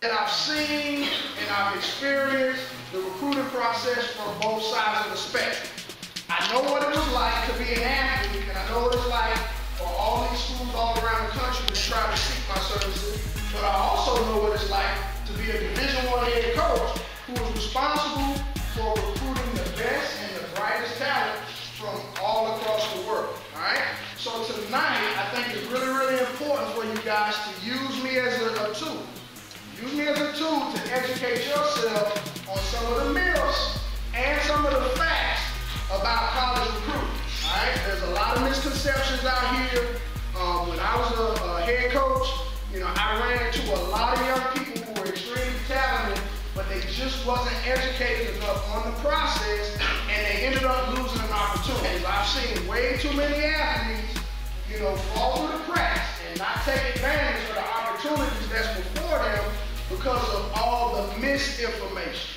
that I've seen and I've experienced the recruiting process from both sides of the spectrum. I know what it was like to be an athlete, and I know what it's like for all these schools all around the country to try to seek my services, but I also know what it's like to be a Division One head coach who is responsible for recruiting the best and the brightest talent from all across the world. All right. So tonight, I think it's really, really important for you guys to use me as a. Use me as a tool to educate yourself on some of the myths and some of the facts about college recruiting. All right, there's a lot of misconceptions out here. Um, when I was a, a, head coach, you know, I ran into a lot of young people who were extremely talented, but they just wasn't educated enough on the process, and they ended up losing an opportunity. I've seen way too many athletes, you know, fall through the cracks and not take advantage of the opportunities that's before because of all the misinformation.